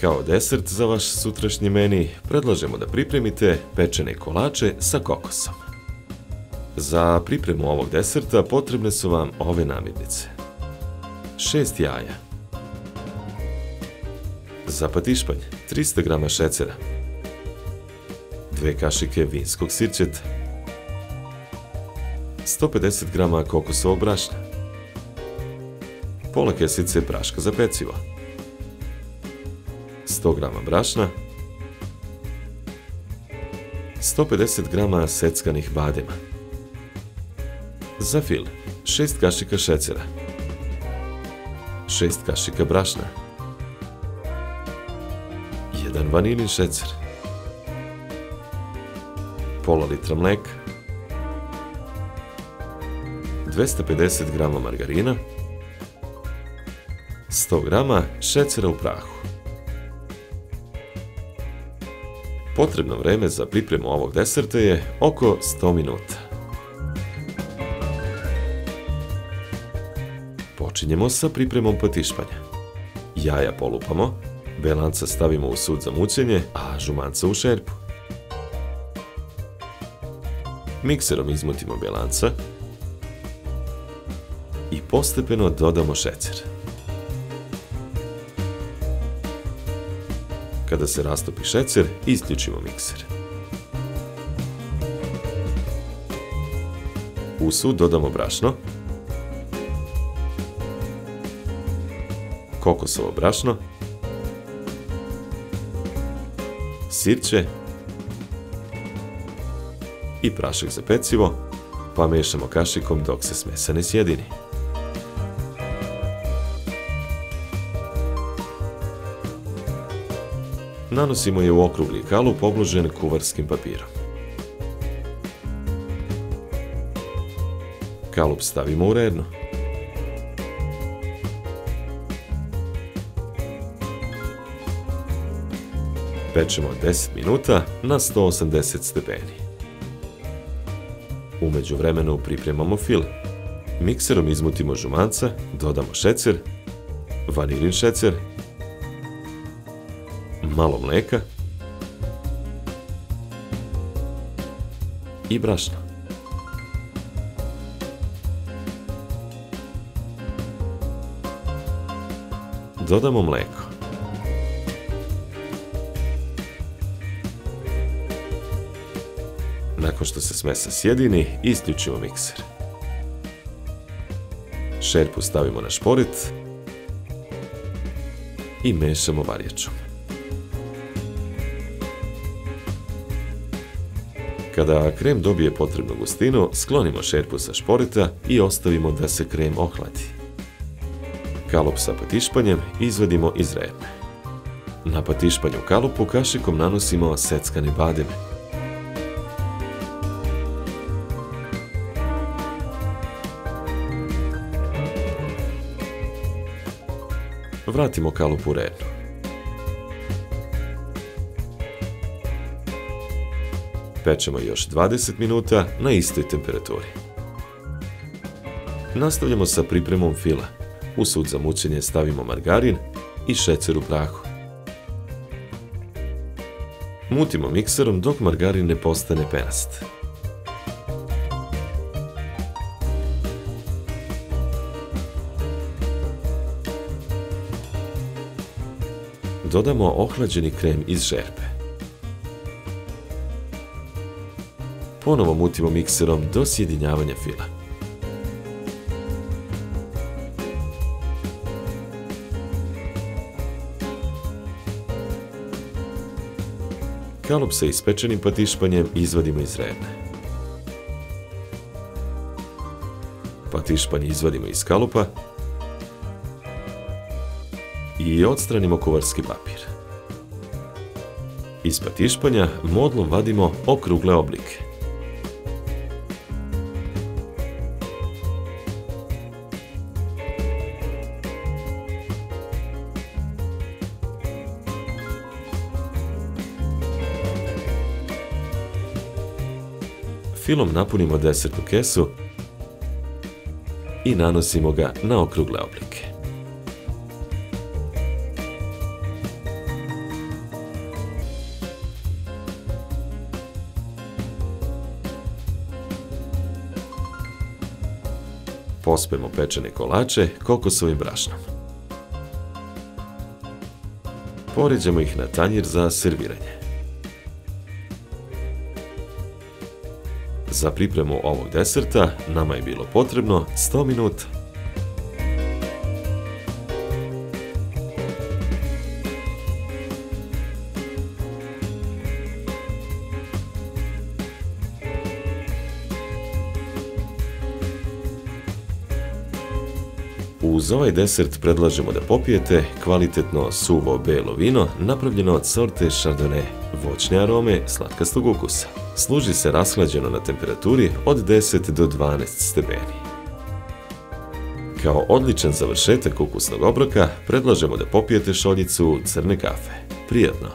Kao desert za vaš sutrašnji meni predlažemo da pripremite pečene kolače sa kokosom. Za pripremu ovog deserta potrebne su vam ove namirnice. 6 jaja. Za patišpanj 300 g šecera. 2 kašike vinskog sirćeta. 150 g kokosovog brašna. Pola kesice praška za pecivo. 100 g brašna. 150 g seckanih badema. Za fil 6 kašika šecera. 6 kašika brašna. 1 vanilin šecer. Pola litra mleka. 250 g margarina. 100 g šecera u prahu. Potrebno vreme za pripremu ovog deserta je oko 100 minuta. Počinjemo sa pripremom patišpanja. Jaja polupamo, belanca stavimo u sud za mućenje, a žumanca u šerpu. Mikserom izmutimo belanca postepeno dodamo šećer. Kada se rastopi šećer, isključimo mikser. U sud dodamo brašno, kokosovo brašno, sirće i prašak za pecivo, pa mešamo kašikom dok se smesa ne sjedini. Nanosimo je u okrugli kalup obložen kuvarskim papirom. Kalup stavimo u redno. Pečemo 10 minuta na 180 stepeni. Umeđu vremenu pripremamo fil. Mikserom izmutimo žumanca, dodamo šecer, vanilin šecer, malo mleka i brašna. Dodamo mleko. Nakon što se smesa sjedini, isključimo mikser. Šerpu stavimo na šporit i mešamo varjačom. Kada krem dobije potrebnu gustinu, sklonimo šerpu sa šporita i ostavimo da se krem ohladi. Kalup sa patišpanjem izvedimo iz repne. Na patišpanju kalupu kašikom nanosimo seckane bademe. Vratimo kalup u rednu. Pečemo još 20 minuta na istoj temperaturi. Nastavljamo sa pripremom fila. U sud za mućenje stavimo margarin i šecer u prahu. Mutimo mikserom dok margarin ne postane penast. Dodamo ohlađeni krem iz žerpe. Ponovo mutimo mikserom do sjedinjavanja fila. Kalup sa ispečenim patišpanjem izvadimo iz redne. Patišpanje izvadimo iz kalupa i odstranimo kuvarski papir. Iz patišpanja modlom vadimo okrugle oblike. Filom napunimo desertnu kesu i nanosimo ga na okrugle oblike. Pospemo pečene kolače kokosovim brašnom. Poređamo ih na tanjir za serviranje. Za pripremu ovog deserta nama je bilo potrebno 100 minuta. Uz ovaj desert predlažemo da popijete kvalitetno suvo belo vino napravljeno od sorte Chardonnay, voćne arome, slatkastog ukusa. Služi se rashlađeno na temperaturi od 10 do 12 stepeni. Kao odličan završetak ukusnog obroka predlažemo da popijete šoljicu crne kafe. Prijatno!